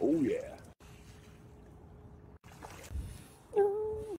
Oh yeah.